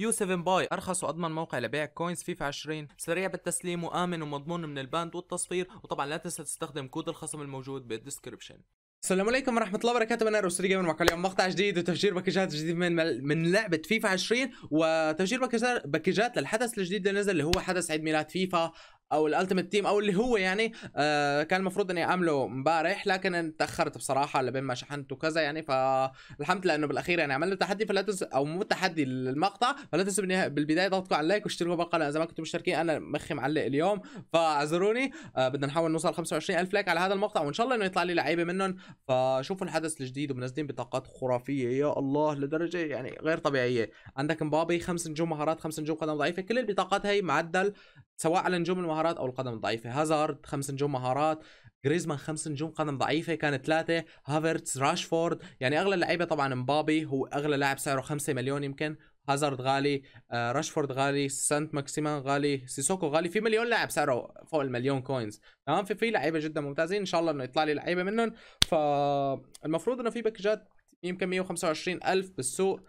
U7BUY أرخص وأضمن موقع لبيع coins فيفا 20 سريع بالتسليم وآمن ومضمون من البند والتصفير. وطبعا لا تنسى تستخدم كود الخصم الموجود بال description السلام عليكم ورحمة الله وبركاته. أنا روسري gamer. معكم اليوم مقطع جديد وتفجير package ات جديد من من لعبة فيفا 20 وتفجير package ات للحدث الجديد اللي نزل اللي هو حدث عيد ميلاد فيفا أو ال Ultimate Team أو اللي هو يعني آه كان المفروض إني أعمله امبارح لكن تأخرت بصراحة لبين ما شحنت وكذا يعني فالحمد لله إنه بالأخير يعني عملنا تحدي فلا تنسى أو مو تحدي للمقطع فلا تنسوا بالبداية تضغطوا على ال like واشتركوا بالقناه إذا ما كنتوا مشتركين أنا مخي معلق اليوم فاعذروني آه بدنا نحاول نوصل 25000 like على هذا المقطع وإن شاء الله إنه يطلع لي لعيبة منهم فشوفوا الحدث الجديد ومنزلين بطاقات خرافية يا الله لدرجة يعني غير طبيعية. عندك مبابي خمس نجوم مهارات خمس نجوم قدم ضعيفة كل البطاقات هي معدل سواء على نجوم المهارات أو القدم الضعيفة. هازارد خمس نجوم مهارات جريزمان خمس نجوم قدم ضعيفة كان ثلاثة هافرتس راشفورد. يعني أغلى اللعيبه طبعا مبابي هو أغلى لاعب سعره 5 مليون يمكن. هازارد غالي آه راشفورد غالي سانت ماكسيمان غالي سيسوكو غالي. في مليون لاعب سعره فوق المليون coins تمام؟ في في لعيبة جدا ممتازين. إن شاء الله إنه يطلع لي لعيبة منهم. فالمفروض إنه في package ات يمكن 125 ألف بالسوق.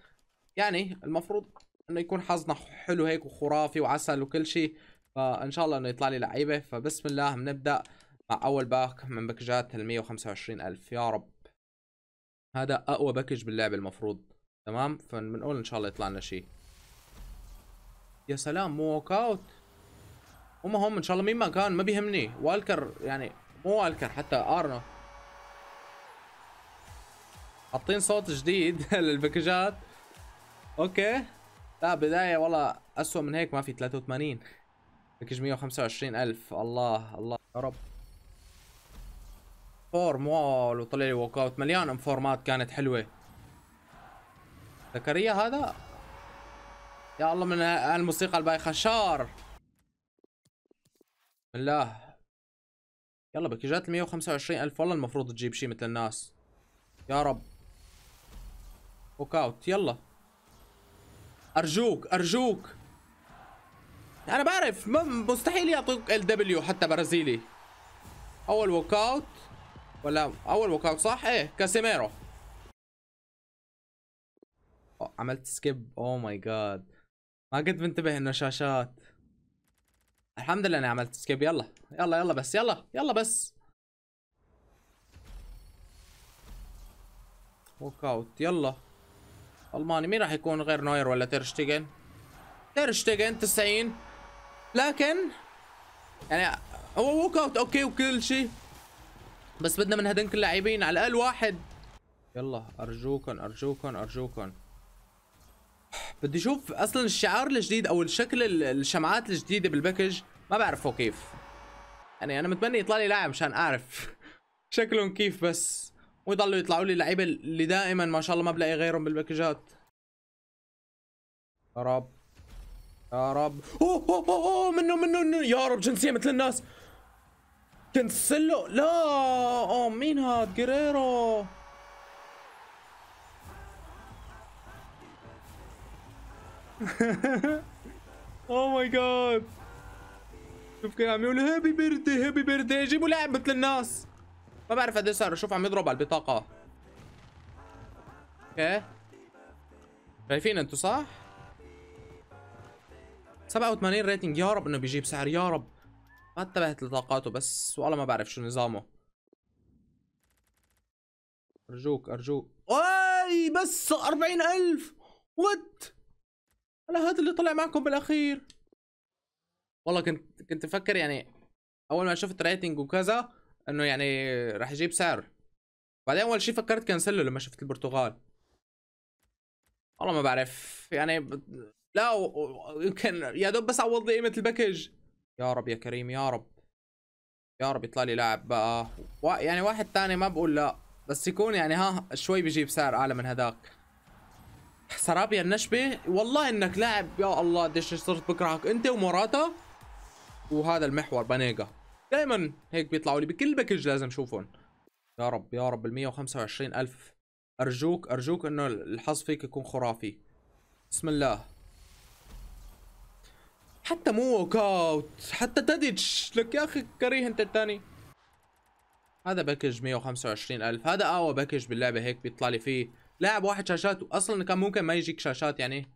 يعني المفروض إنه يكون حظنا حلو هيك وخرافي وعسل وكل شيء. فإن شاء الله إنه يطلع لي لعيبة. فبسم الله بنبدا مع أول pack من package ات ال 125 ألف. يا رب. هذا أقوى package باللعبه المفروض. تمام؟ فبنقول إن شاء الله يطلع لنا شيء. يا سلام مو walkout. هم هم إن شاء الله مين ما كان ما بيهمني. Walker يعني مو Walker حتى آرنو. حاطين صوت جديد لل package ات. okay. لا بداية والله اسوء من هيك ما في 83 package 125 ألف. الله الله. يا رب. form واو طلع لي walkout مليان inform ات كانت حلوة. زكريا هذا؟ يا الله من الموسيقى البايخة. شار. بسم الله يلا package ات 125 ألف. والله المفروض تجيب شيء مثل الناس. يا رب. walkout يلا. أرجوك أرجوك. أنا بعرف مستحيل يعطوك ال W حتى برازيلي. أول walkout ولا أول walkout صح؟ إيه كاسيميرو. عملت skip oh my God ما كنت منتبه إنه شاشات. الحمد لله إني عملت skip يلا يلا يلا بس يلا يلا بس. walkout يلا. ألماني مين راح يكون غير نوير ولا تيرشتيجن تيرشتيجن 90 لكن يعني هو walkout okay وكل شيء بس بدنا من هذنك اللاعبين. على الأقل واحد. يلا ارجوكم ارجوكم ارجوكم بدي أشوف أصلا الشعار الجديد أو الشكل الشمعات الجديدة بال package. ما بعرفه كيف. يعني أنا متمنى يطلع لي لاعب مشان أعرف شكلهم كيف بس. ويضلوا يطلعوا لي اللعيبه اللي دائما ما شاء الله ما بلاقي غيرهم بال package ات. رب. يا رب. أوه أوه أوه, منه منه يا رب جنسية مثل الناس. كنسلو لا اوه مين هاد جريرو. oh my God شوف كيف عم يقول happy birthday happy birthday جيبوا لاعب مثل الناس. ما بعرف قد صار شوف عم يضرب على البطاقة. okay. شايفين انتو صح؟ 87 rating يا رب إنه بيجيب سعر يا رب. ما انتبهت لطاقاته بس والله ما بعرف شو نظامه. أرجوك أرجوك. why بس 40000 what على هذا اللي طلع معكم بالأخير. والله كنت كنت أفكر يعني أول ما شفت rating وكذا إنه يعني راح يجيب سعر. بعدين أول شيء فكرت كنسلو لما شفت البرتغال. والله ما بعرف. يعني لا يمكن يا دوب بس عوض لي قيمه ال package يا رب يا كريم يا رب. يا رب يطلع لي لاعب بقى. يعني واحد ثاني ما بقول لا بس يكون يعني ها شوي بيجيب سعر أعلى من هذاك. سرابيا النشبة والله إنك لاعب يا الله قديش صرت بكرهك أنت وموراتا؟ وهذا المحور بانيجا. دائما هيك بيطلعوا لي بكل package لازم أشوفهم. يا رب يا رب ال 125 ألف. أرجوك أرجوك إنه الحظ فيك يكون خرافي. بسم الله. حتى مو walkout حتى تدج لك يا أخي كريه أنت الثاني. هذا package 125 ألف. هذا اقوى package باللعبة هيك بيطلع لي فيه لاعب واحد شاشات أصلا كان ممكن ما يجيك شاشات يعني.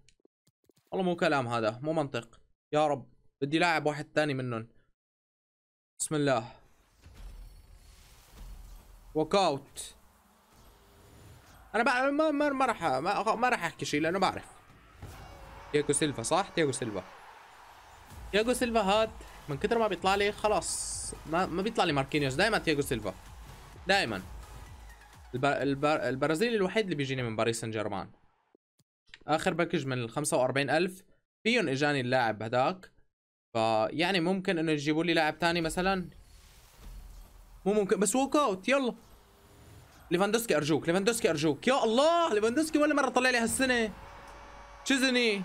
والله مو كلام هذا. مو منطق. يا رب. بدي لاعب واحد تاني منهم. بسم الله. walkout أنا بع... ما ما, راح ما راح أحكي شيء لأنه بعرف. تياجو سيلفا صح؟ تياجو سيلفا تياجو سيلفا هاد من كثر ما بيطلع لي خلاص. ما ما بيطلع لي ماركينيوس. دائما تياجو سيلفا. دائما البر... البر... البرازيلي الوحيد اللي بيجيني من باريس سان جيرمان آخر باكج من ال 45000 فيهم إجاني اللاعب هداك. فيعني ممكن إنه يجيبوا لي لاعب ثاني مثلا. مو ممكن. بس walkout يلا. ليفاندوسكي أرجوك. ليفاندوسكي أرجوك. يا الله! ليفاندوسكي ولا مرة طلع لي هالسنة. تشيزني.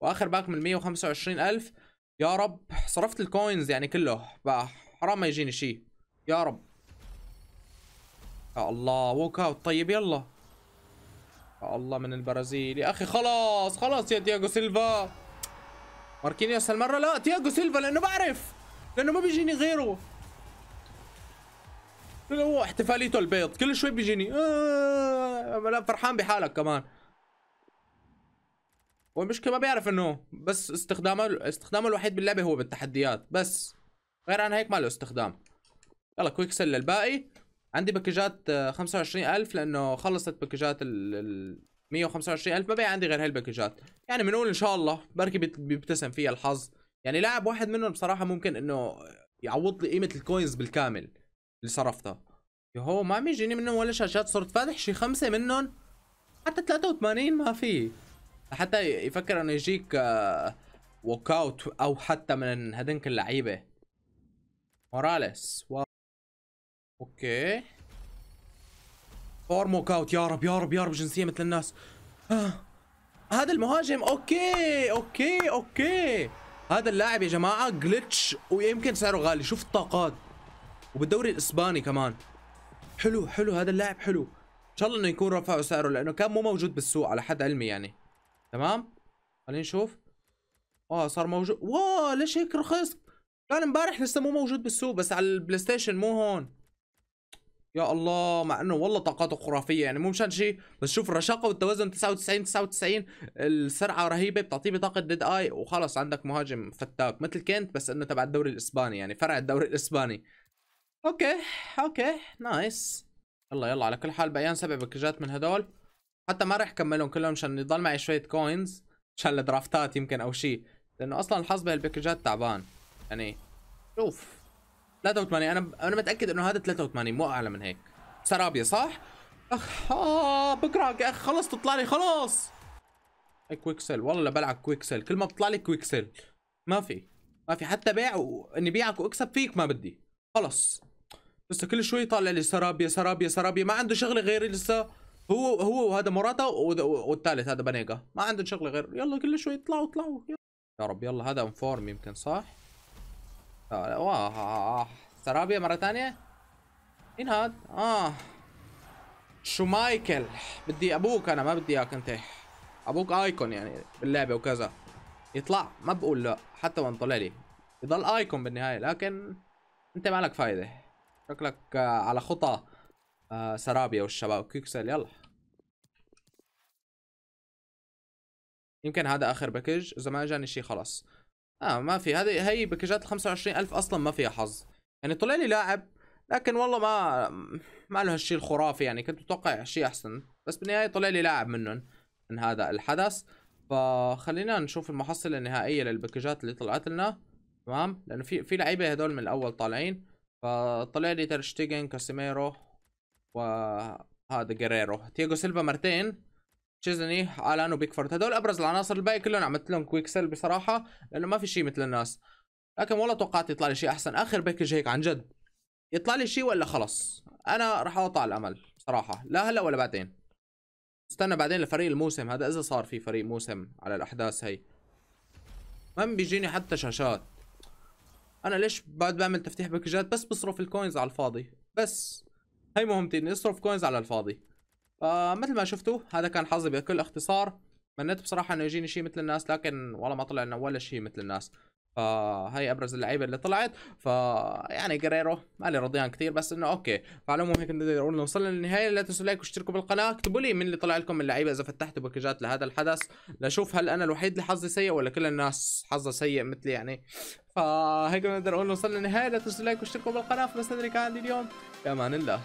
وآخر pack من 125000 يا رب صرفت ال coins يعني كله بقى حرام ما يجيني شيء. يا رب. يا الله walkout طيب يلا. يا الله من البرازيل. يا أخي خلاص خلاص يا تياغو سيلفا. ماركينيوس هالمره لا تياغو سيلفا لأنه بعرف لأنه ما بيجيني غيره. هو احتفاليته البيض كل شوي بيجيني. آه فرحان بحالك كمان. والمشكلة ما بيعرف إنه بس استخدامه استخدامه الوحيد باللعبة هو بالتحديات. بس غير عن هيك ما له استخدام. يلا quick sell للباقي. عندي باكجات 25000 لأنه خلصت باكجات ال 125000 ما بقى عندي غير هالباكجات. يعني بنقول إن شاء الله بركي بيبتسم فيها الحظ. يعني لاعب واحد منهم بصراحة ممكن إنه يعوض لي قيمة ال coins بالكامل اللي صرفتها. يهو ما عم يجيني منهم ولا شاشات. صرت فاتح شي خمسة منهم. حتى 83 ما في. حتى يفكر إنه يجيك walk آه، out أو حتى من هذنك اللعيبة. موراليس و... okay. form walkout يا رب يا رب يا رب جنسية مثل الناس. آه. هذا المهاجم okay okay okay. هذا اللاعب يا جماعة glitch ويمكن سعره غالي. شوف الطاقات. وبالدوري الإسباني كمان. حلو حلو هذا اللاعب حلو. إن شاء الله إنه يكون رفعوا سعره لأنه كان مو موجود بالسوق على حد علمي يعني. تمام؟ خلينا نشوف. آه صار موجود wow ليش هيك رخص؟ كان امبارح لسه مو موجود بالسوق بس على ال PlayStation مو هون. يا الله مع إنه والله طاقاته خرافية يعني مو مشان شيء بس شوف الرشاقة والتوازن 99 99 السرعة رهيبة بتعطيه بطاقه deadeye وخلص عندك مهاجم فتاك مثل كنت بس إنه تبع الدوري الإسباني يعني فرع الدوري الإسباني. okay okay nice. يلا يلا على كل حال بيان سبع باكجات من هدول. حتى ما راح كملهم كلهم عشان يضل معي شوية coins عشان الدرافتات يمكن أو شيء لأنه أصلا الحظ بهالباكجات تعبان. يعني شوف. 83 أنا أنا متأكد إنه هذا 83 مو أعلى من هيك. سرابيا صح؟ أخ آه بكرهك يا أخ خلص تطلع لي خلاص هي quick sell والله بلعب quick sell كل ما بطلع لي quick sell ما في. ما في. حتى بيع واني بيعك وأكسب فيك ما بدي. خلص. لسه كل شوي طالع لي سرابيا سرابيا سرابيا ما عنده شغلة غيري لسه. هو هو وهذا موراتا والثالث هذا بانيجا. ما عندهم شغله غير يلا كل شوي اطلعوا اطلعوا يا رب يلا هذا inform يمكن صح؟ واه سرابيا مرة ثانية؟ مين هاد؟ آه. شمايكل بدي أبوك أنا ما بدي إياك أنت. أبوك icon يعني باللعبة وكذا. يطلع. ما بقول لا حتى وإن طلع لي. يضل icon بالنهاية لكن أنت ما لك فايدة. شكلك على خطى آه سرابيا والشباب. quick sell يلا. يمكن هذا آخر package إذا ما اجاني شيء خلاص. آه ما في. هذه هي باكجات ال 25000 أصلا ما فيها حظ. يعني طلع لي لاعب لكن والله ما ما له هالشيء الخرافي يعني. كنت متوقع شيء أحسن. بس بالنهاية طلع لي لاعب منهم من هذا الحدث. فخلينا نشوف المحصلة النهائية للباكجات اللي طلعت لنا. تمام؟ لأنه في في لعيبة هدول من الأول طالعين. فطلع لي تير شتيجن كاسيميرو وهذا جيريرو تياجو سيلفا مرتين. تشيزني آلان وبيكفورد هدول أبرز العناصر الباقي كلهم عملت لهم quick sell بصراحة لأنه ما في شيء مثل الناس. لكن والله توقعت يطلع لي شيء أحسن. آخر package هيك عن جد. يطلع لي شيء ولا خلص أنا راح أقطع الأمل صراحة لا هلا ولا بعدين. استنى بعدين لفريق الموسم. هذا إذا صار في فريق موسم على الأحداث هي. ما بيجيني حتى شاشات. أنا ليش بعد بعمل تفتيح باكجات بس بصرف ال coins على الفاضي. بس. هي مهمتي إني أصرف coins على الفاضي. فمثل ما شفتوا هذا كان حظي بكل اختصار. تمنيت بصراحة إنه يجيني شيء مثل الناس لكن والله ما طلع لنا ولا شيء مثل الناس. فهي أبرز اللعيبة اللي طلعت. ف يعني جريرو مالي رضيان كثير بس إنه okay. فعلى العموم هيك نقدر نقول وصلنا للنهاية. لا تنسوا like واشتركوا بالقناة. اكتبوا لي من اللي طلع لكم اللعيبة إذا فتحتوا باكجات لهذا الحدث. لأشوف هل أنا الوحيد اللي حظي سيء ولا كل الناس حظها سيء مثلي يعني. فهيك نقدر نقول وصلنا للنهاية. لا تنسوا لايك واشتركوا بالقناة. فبس كان عندي اليوم. في أمان الله.